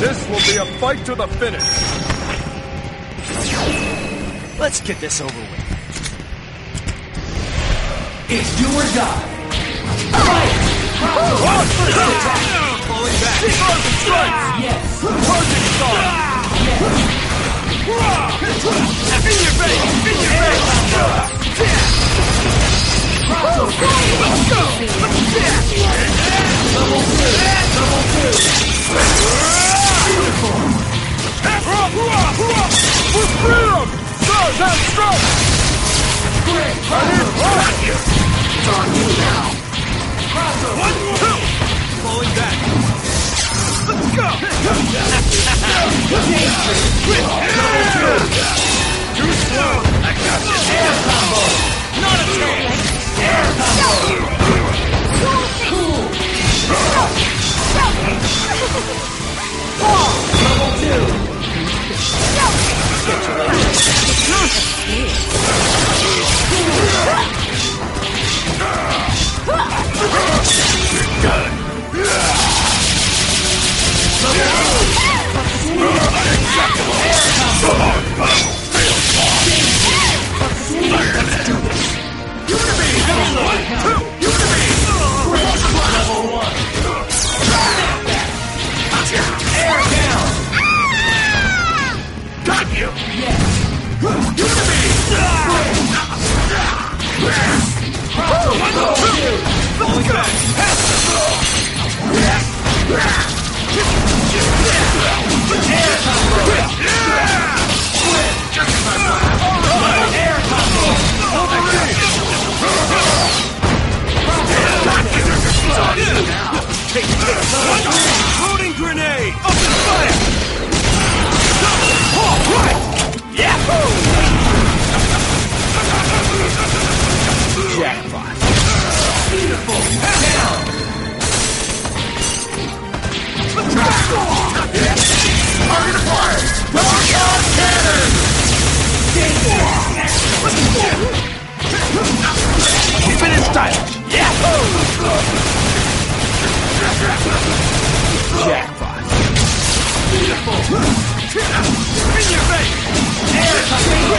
This will be a fight to the finish. Let's get this over with. It's do or die. Falling back. Keep on the strikes. Yes. Charging star. In your face. In your face. It's on you now! One, two! Falling back. Let's go! Too slow! I got this! Air combo! Not a chance! Air combo! Double two. Air Falling Jackpot. In your face! Air combo.